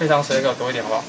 配汤水给我多一点好不好？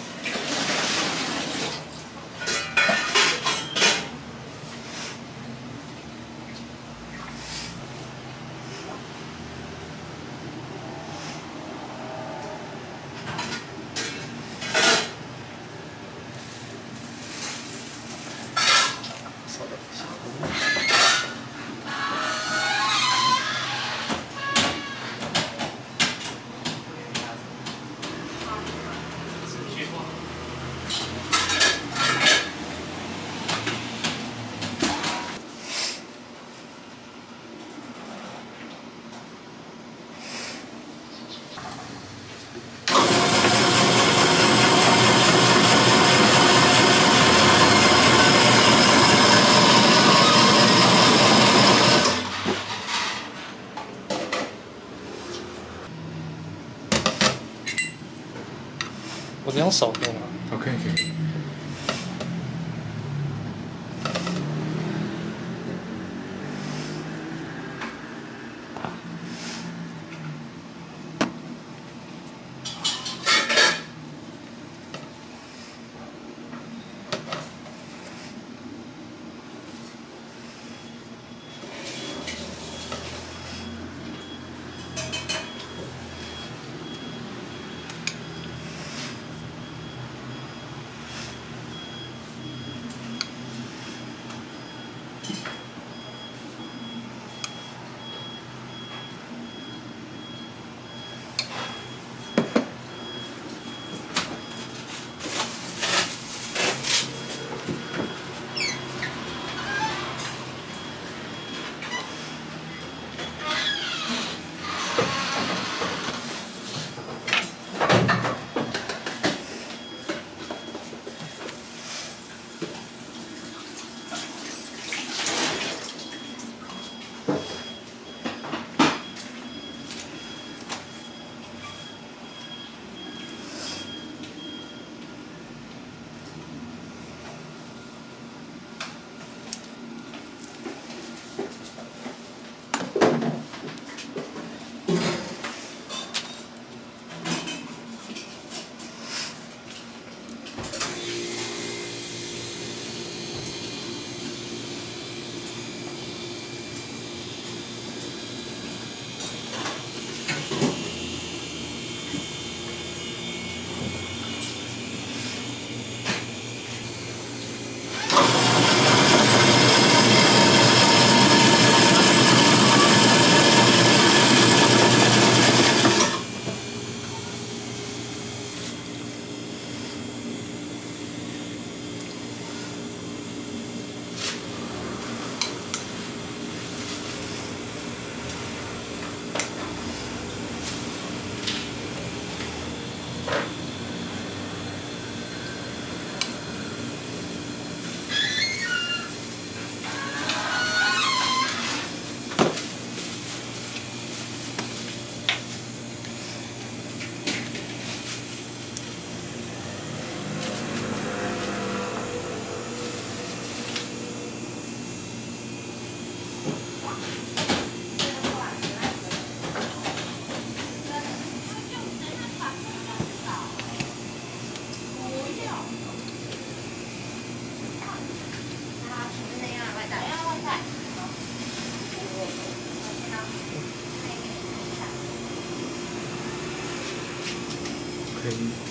Amen.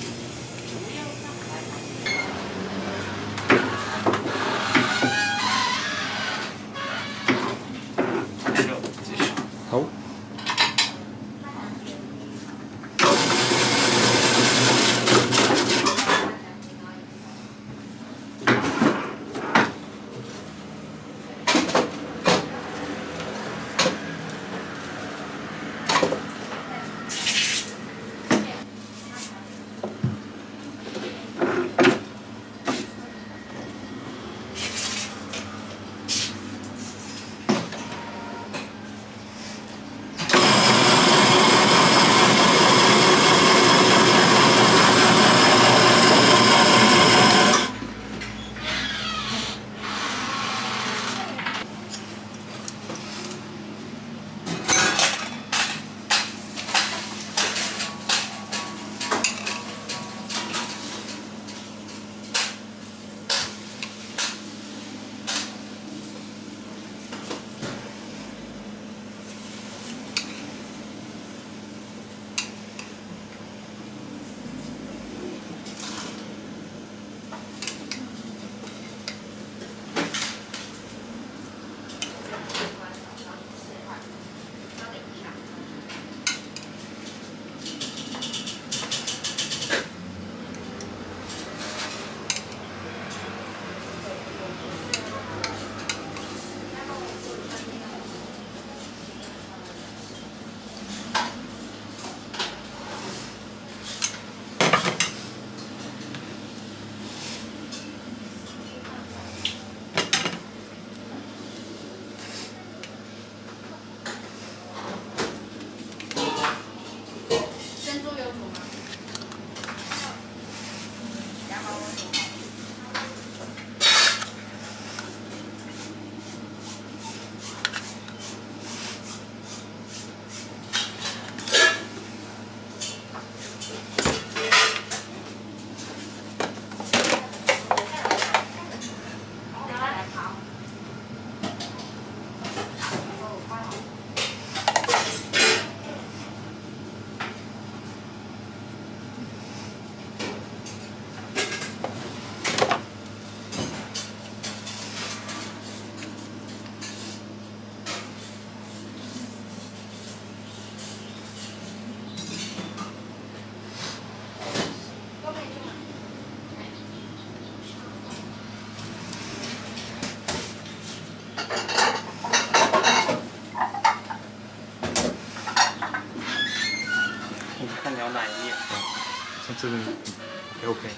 okay.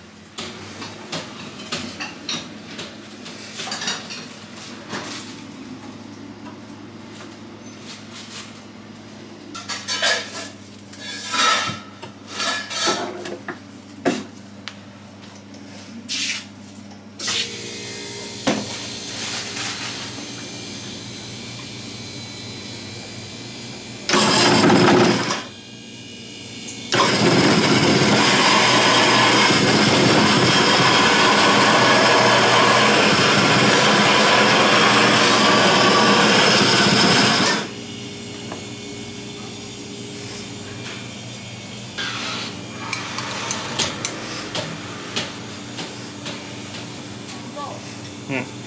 Hmm.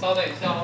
稍等一下。